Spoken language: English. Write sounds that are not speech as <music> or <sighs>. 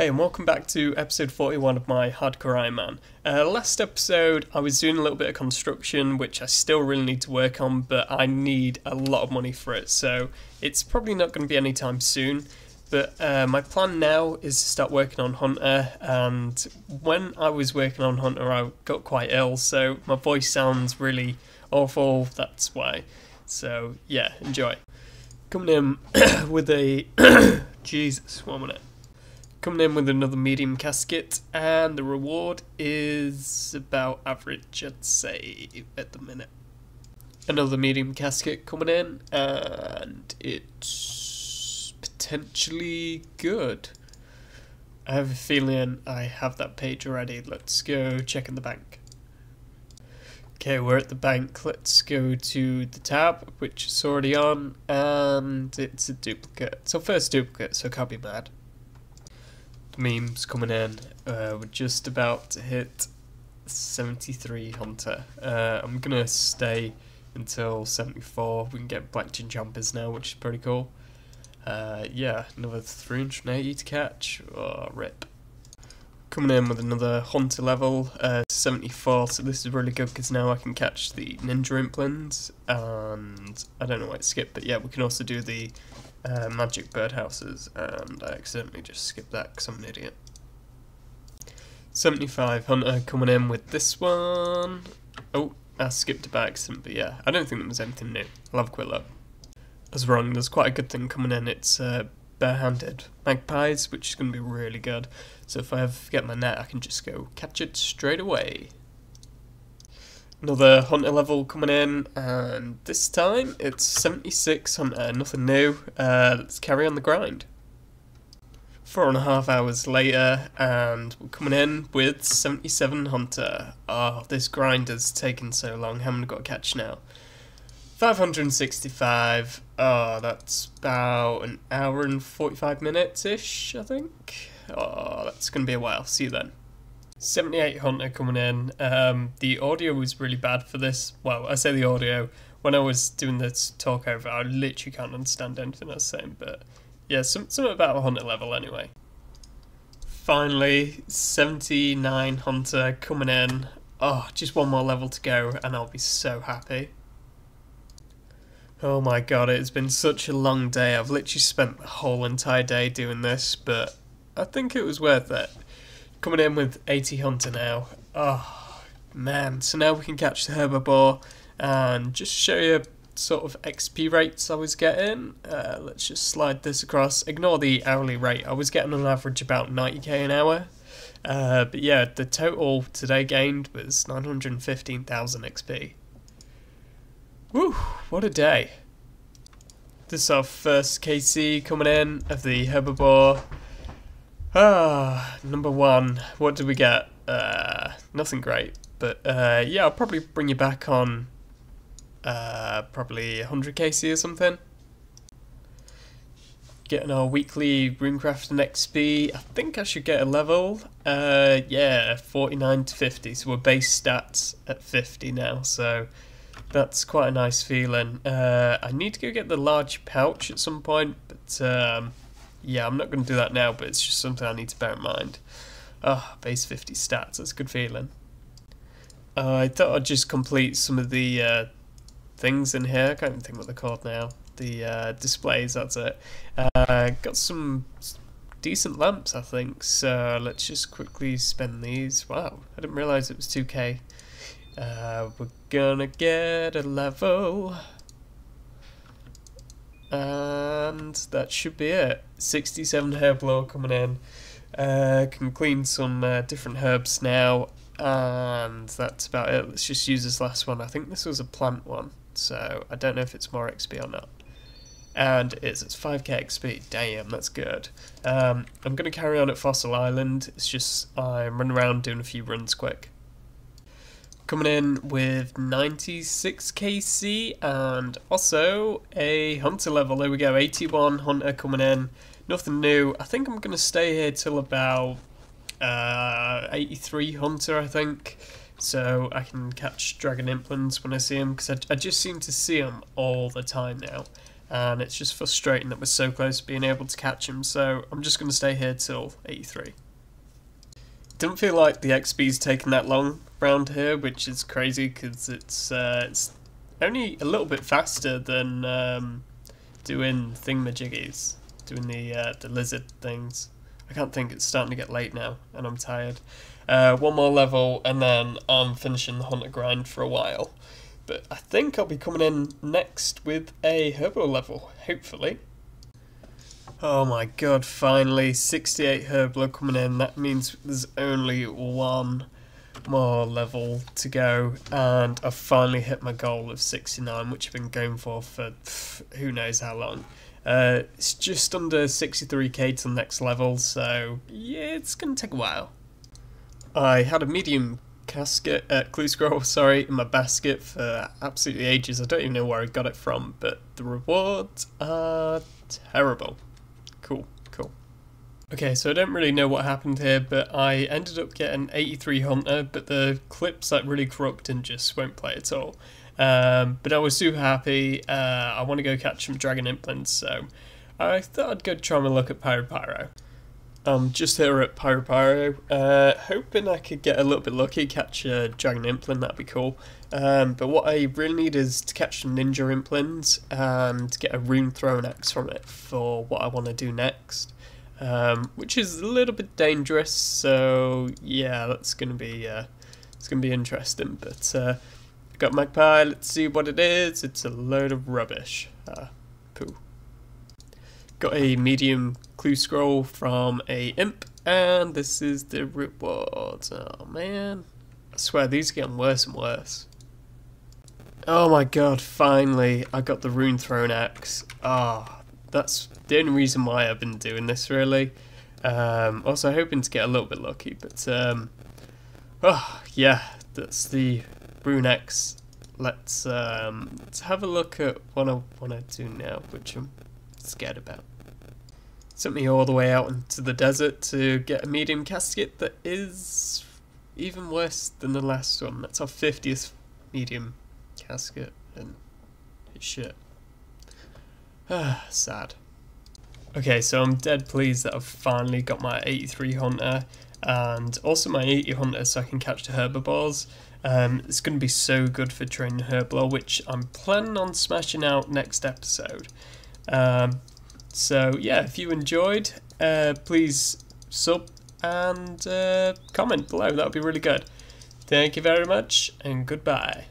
Hey, and welcome back to episode 41 of my Hardcore Iron Man. Uh, last episode, I was doing a little bit of construction, which I still really need to work on, but I need a lot of money for it, so it's probably not going to be anytime soon. But uh, my plan now is to start working on Hunter, and when I was working on Hunter, I got quite ill, so my voice sounds really awful, that's why. So, yeah, enjoy. Coming in <coughs> with a. <coughs> Jesus, one minute. Coming in with another medium casket, and the reward is about average, I'd say, at the minute. Another medium casket coming in, and it's potentially good. I have a feeling I have that page already. Let's go check in the bank. Okay, we're at the bank. Let's go to the tab, which is already on, and it's a duplicate. So first duplicate, so can't be mad memes coming in. Uh, we're just about to hit 73 Hunter. Uh, I'm gonna stay until 74. We can get black chinchompas now, which is pretty cool. Uh, yeah, another 380 to catch. Oh, rip. Coming in with another Hunter level, uh, 74, so this is really good because now I can catch the Ninja Implings, and I don't know why it skipped, but yeah, we can also do the uh, magic birdhouses, and I accidentally just skipped that because I'm an idiot. 75 Hunter coming in with this one. Oh, I skipped it by accident, but yeah, I don't think there was anything new. I'll have a. I was wrong, there's quite a good thing coming in. It's uh, barehanded magpies, which is going to be really good. So if I ever forget my net, I can just go catch it straight away. Another hunter level coming in, and this time it's 76 hunter, uh, nothing new. Uh, let's carry on the grind. Four and a half hours later, and we're coming in with 77 hunter. Oh, this grind has taken so long. How many got to catch now? 565. Oh, ah, that's about an hour and 45 minutes ish, I think. Oh, that's going to be a while. See you then. 78 Hunter coming in. Um, the audio was really bad for this. Well, I say the audio. When I was doing this talk over, I literally can't understand anything I was saying. But yeah, some, something about Hunter level anyway. Finally, 79 Hunter coming in. Oh, just one more level to go and I'll be so happy. Oh my god, it has been such a long day. I've literally spent the whole entire day doing this, but I think it was worth it. Coming in with 80 Hunter now. Oh, man. So now we can catch the Herbiboar and just show you sort of XP rates I was getting. Uh, let's just slide this across. Ignore the hourly rate. I was getting on average about 90k an hour. Uh, but yeah, the total today gained was 915,000 XP. Woo, what a day. This is our first KC coming in of the Herbiboar. Ah, number one. What did we get? Uh, nothing great. But uh, yeah, I'll probably bring you back on uh, probably 100 KC or something. Getting our weekly runecrafting XP. I think I should get a level. Uh, yeah, 49 to 50. So we're base stats at 50 now. So that's quite a nice feeling. Uh, I need to go get the large pouch at some point, but um, yeah, I'm not going to do that now, but it's just something I need to bear in mind. Ah, oh, base 50 stats, that's a good feeling. Uh, I thought I'd just complete some of the uh, things in here. I can't even think what they're called now. The uh, displays, that's it. Uh, got some decent lamps, I think, so let's just quickly spend these. Wow, I didn't realise it was 2k. Uh, we're gonna get a level. And that should be it. 67 Herblore coming in. Uh, can clean some uh, different herbs now. And that's about it. Let's just use this last one. I think this was a plant one. So I don't know if it's more XP or not. And it's, it's 5k XP. Damn, that's good. Um, I'm going to carry on at Fossil Island. It's just I'm running around doing a few runs quick. Coming in with 96 KC and also a Hunter level. There we go, 81 Hunter coming in. Nothing new. I think I'm going to stay here till about uh, 83 Hunter, I think. So I can catch Dragon Implings when I see them, because I, I, just seem to see them all the time now. and it's just frustrating that we're so close to being able to catch them. so I'm just going to stay here till 83. Doesn't feel like the XP's taken that long round here, which is crazy because it's, uh, it's only a little bit faster than um, doing thingamajiggies, doing the, uh, the lizard things. I can't think, it's starting to get late now, and I'm tired. Uh, one more level, and then I'm finishing the Hunter grind for a while. But I think I'll be coming in next with a Herblore level, hopefully. Oh my god, finally, 68 Herblore coming in. That means there's only one more level to go, and I've finally hit my goal of 69, which I've been going for for who knows how long. Uh, it's just under 63k to the next level, so yeah, it's going to take a while. I had a medium casket, uh, clue scroll, <laughs> sorry, in my basket for absolutely ages. I don't even know where I got it from, but the rewards are terrible. Okay, so I don't really know what happened here, but I ended up getting 83 Hunter, but the clip's like really corrupt and just won't play at all. Um, but I was super happy. Uh, I want to go catch some Dragon Implings, so I thought I'd go try my luck at Puro-Puro. I'm just here at Puro-Puro, uh, hoping I could get a little bit lucky, catch a Dragon Impling, that'd be cool. Um, but what I really need is to catch some Ninja Implings and get a Rune Thrownaxe from it for what I want to do next. Um, which is a little bit dangerous, so yeah, that's gonna be uh, it's gonna be interesting. But uh, got Magpie. Let's see what it is. It's a load of rubbish. Uh, poo. Got a medium clue scroll from a imp, and this is the rewards. Oh man, I swear these are getting worse and worse. Oh my god, finally I got the Rune Thrownaxe. Ah, oh, that's the only reason why I've been doing this really. Um, also hoping to get a little bit lucky, but um, oh yeah, that's the Rune Axe. Let's um, let's have a look at what I want to do now, which I'm scared about. Sent me all the way out into the desert to get a medium casket that is even worse than the last one. That's our 50th medium casket, and it's shit. <sighs> Sad. Okay, so I'm dead pleased that I've finally got my 83 Hunter and also my 80 Hunter so I can catch the Herbiboars. Um, it's going to be so good for training Herblore, which I'm planning on smashing out next episode. Um, so yeah, if you enjoyed, uh, please sub and uh, comment below. That would be really good. Thank you very much, and goodbye.